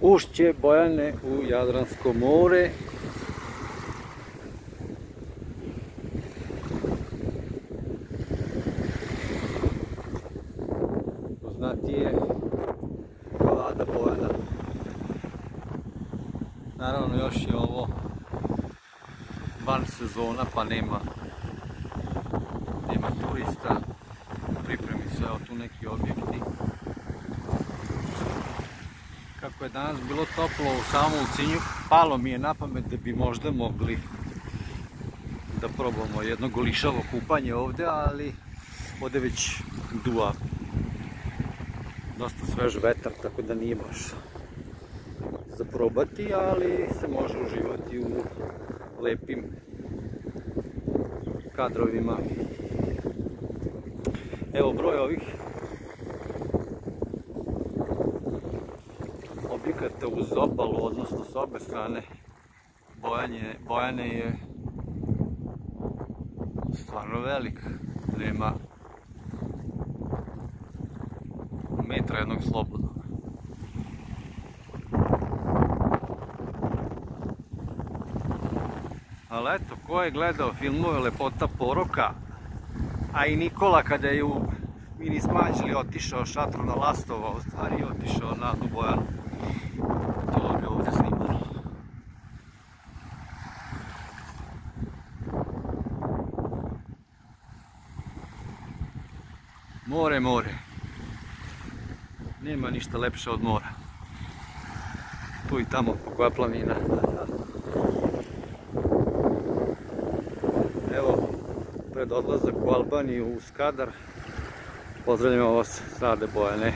ušće Bojane u Jadransko more. Poznatije Vlada Bojana. Naravno još je ovo van sezona pa nema nema turista. Pripremi se evo tu neki objekti. Danas bilo toplo u samom Ulcinju, palo mi je na pamet da bi možda mogli da probamo jedno golišavo kupanje ovdje, ali ovdje već duva dosta svež vetar, tako da nije baš za probati, ali se može uživati u lepim kadrovima. Evo broj ovih objekata uz obalu, odnosno s obe strane Bojanje, Bojane je stvarno velik. Nema metra jednog slobodnog. Ali eto, ko je gledao filmove Lepota poroka, a i Nikola kada je u Mini Smađili otišao šatru na Lastovo, u stvari je otišao na Dubojanu. To vam je ovdje snimano. More, more. Nema ništa lepše od mora. Tu i tamo koja planina. Evo, pred odlazak u Albaniju u Skadar. Pozdravljamo vas, Sade Bojane.